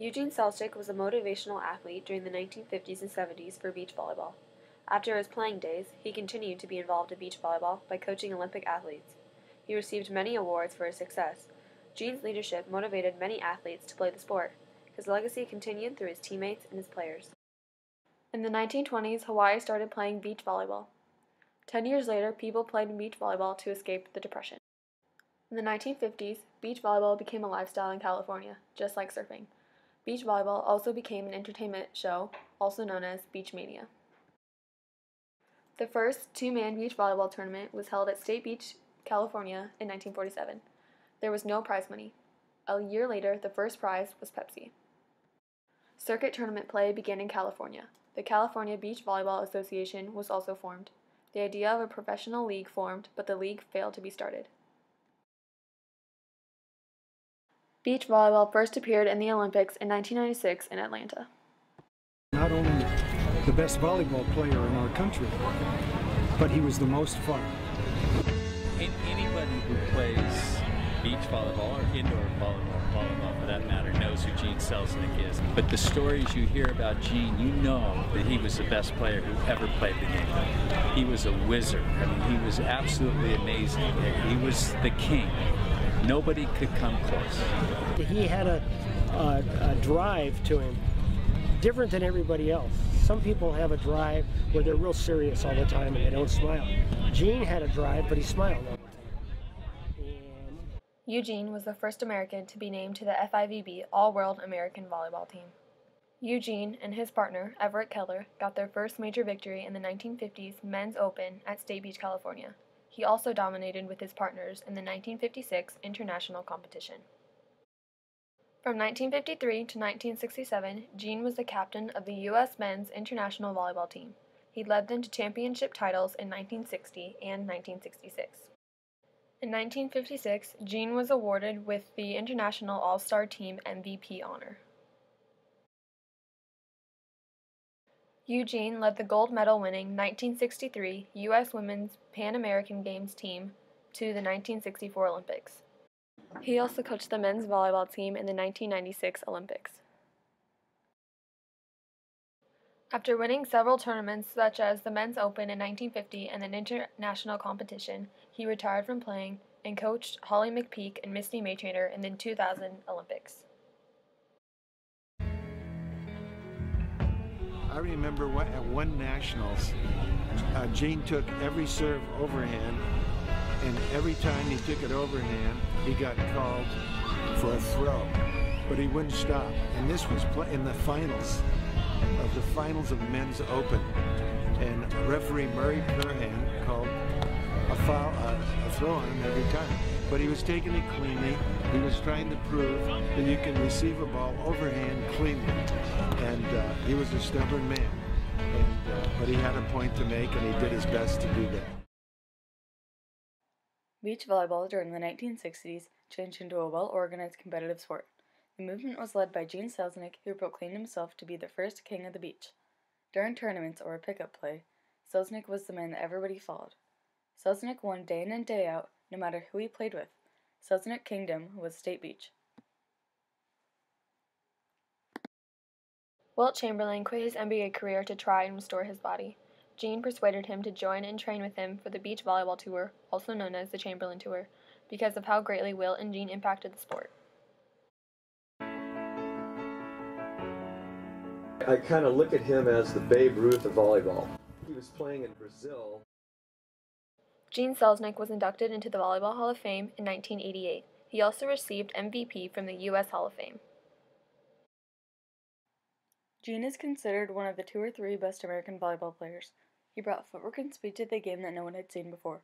Eugene Selznick was a motivational athlete during the 1950s and 70s for beach volleyball. After his playing days, he continued to be involved in beach volleyball by coaching Olympic athletes. He received many awards for his success. Gene's leadership motivated many athletes to play the sport. His legacy continued through his teammates and his players. In the 1920s, Hawaii started playing beach volleyball. Ten years later, people played beach volleyball to escape the Depression. In the 1950s, beach volleyball became a lifestyle in California, just like surfing. Beach volleyball also became an entertainment show, also known as Beach Mania. The first two man beach volleyball tournament was held at State Beach, California in 1947. There was no prize money. A year later, the first prize was Pepsi. Circuit tournament play began in California. The California Beach Volleyball Association was also formed. The idea of a professional league formed, but the league failed to be started. Beach volleyball first appeared in the Olympics in 1996 in Atlanta. Not only the best volleyball player in our country, but he was the most fun. Anybody who plays beach volleyball or indoor volleyball, volleyball for that matter, knows who Gene Selznick is. But the stories you hear about Gene, you know that he was the best player who ever played the game. He was a wizard. I mean, he was absolutely amazing. He was the king. Nobody could come close. He had a, a, a drive to him, different than everybody else. Some people have a drive where they're real serious all the time and they don't smile. Gene had a drive, but he smiled all the time. And Eugene was the first American to be named to the FIVB All World American Volleyball Team. Eugene and his partner, Everett Keller, got their first major victory in the 1950s Men's Open at State Beach, California. He also dominated with his partners in the 1956 international competition. From 1953 to 1967, Gene was the captain of the U.S. men's international volleyball team. He led them to championship titles in 1960 and 1966. In 1956, Gene was awarded with the International All-Star Team MVP honor. Eugene led the gold medal winning 1963 U.S. Women's Pan American Games team to the 1964 Olympics. He also coached the men's volleyball team in the 1996 Olympics. After winning several tournaments, such as the Men's Open in 1950 and an international competition, he retired from playing and coached Holly McPeak and Misty May-Treanor in the 2000 Olympics. I remember at one nationals, uh, Gene took every serve overhand, and every time he took it overhand, he got called for a throw, but he wouldn't stop. And this was in the finals of the finals of Men's Open, and referee Murray Perhan called a foul, uh, a throw on him every time. But he was taking it cleanly. He was trying to prove that you can receive a ball overhand cleanly and uh, he was a stubborn man. And, uh, but he had a point to make, and he did his best to do that. Beach volleyball during the 1960s changed into a well-organized competitive sport. The movement was led by Gene Selznick, who proclaimed himself to be the first king of the beach. During tournaments or a pickup play, Selznick was the man that everybody followed. Selznick won day in and day out, no matter who he played with. Selznick Kingdom was State Beach. Wilt Chamberlain quit his NBA career to try and restore his body. Gene persuaded him to join and train with him for the beach volleyball tour, also known as the Chamberlain Tour, because of how greatly Wilt and Gene impacted the sport. I kind of look at him as the Babe Ruth of volleyball. He was playing in Brazil. Gene Selznick was inducted into the Volleyball Hall of Fame in 1988. He also received MVP from the U.S. Hall of Fame. Gene is considered one of the two or three best American volleyball players. He brought footwork and speed to the game that no one had seen before.